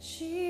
She